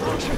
Roger.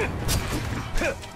はっ!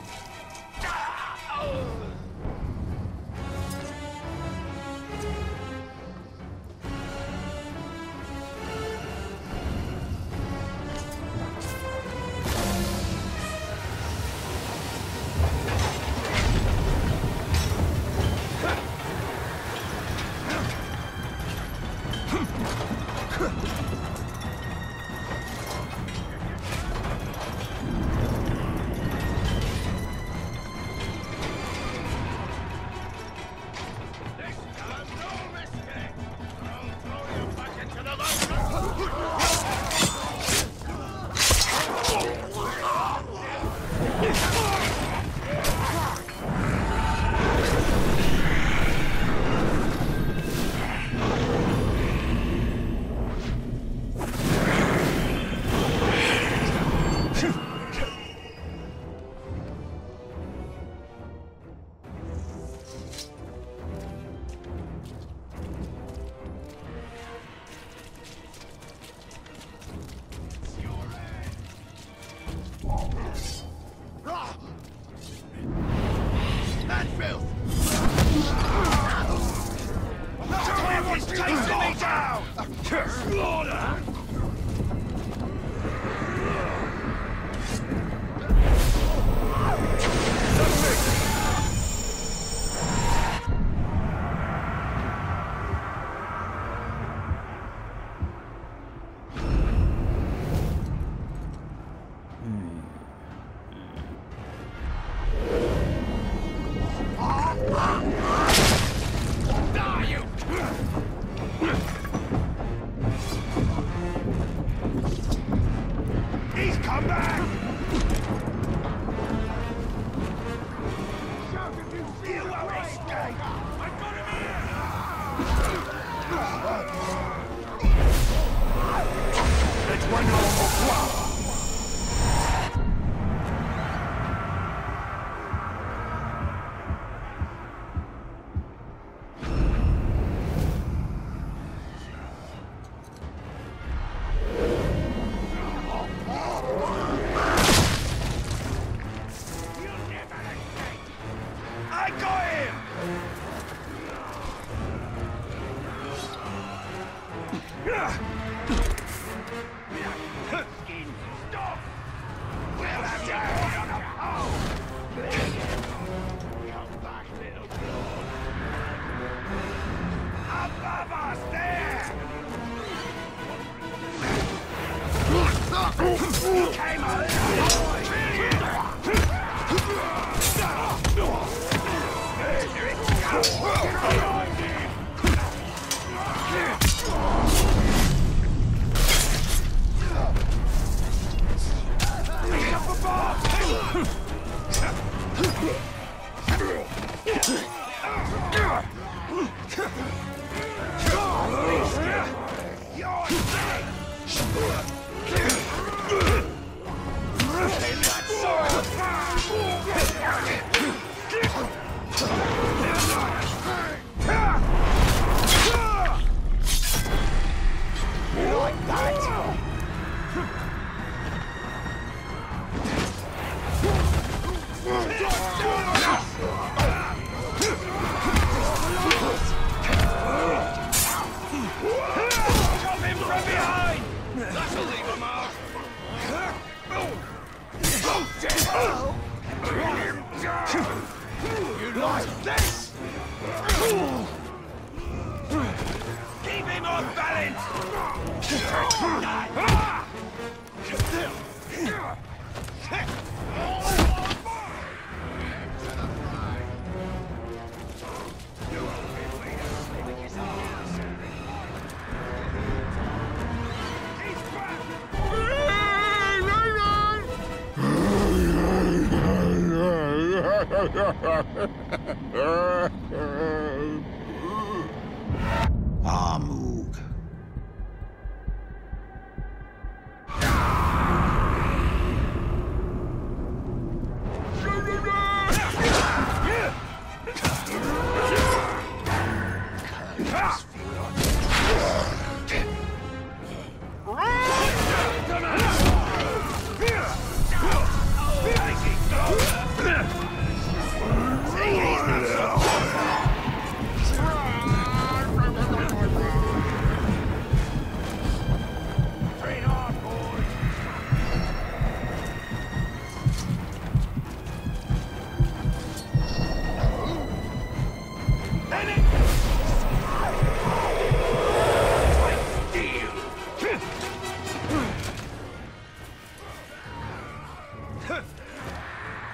Ah!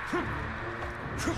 哼师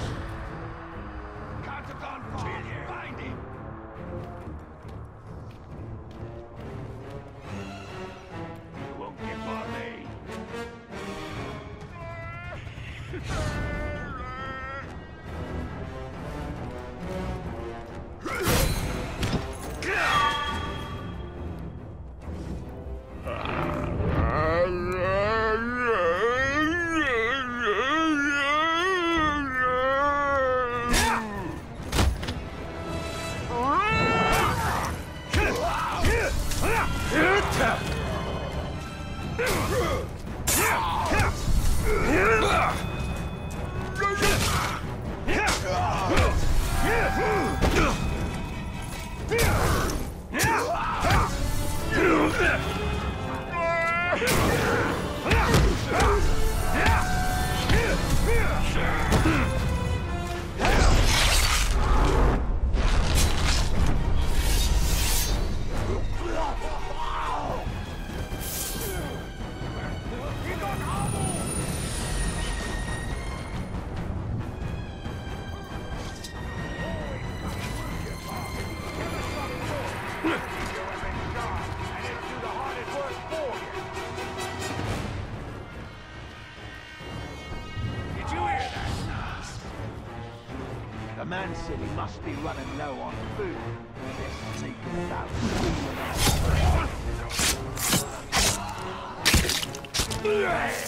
city must be running low on food. Take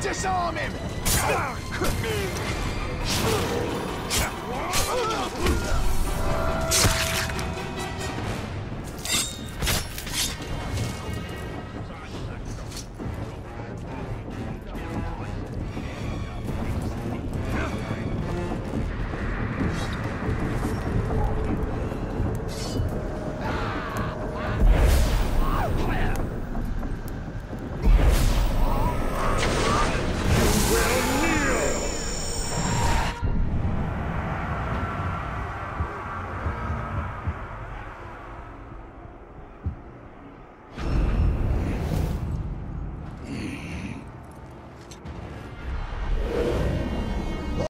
Disarm him!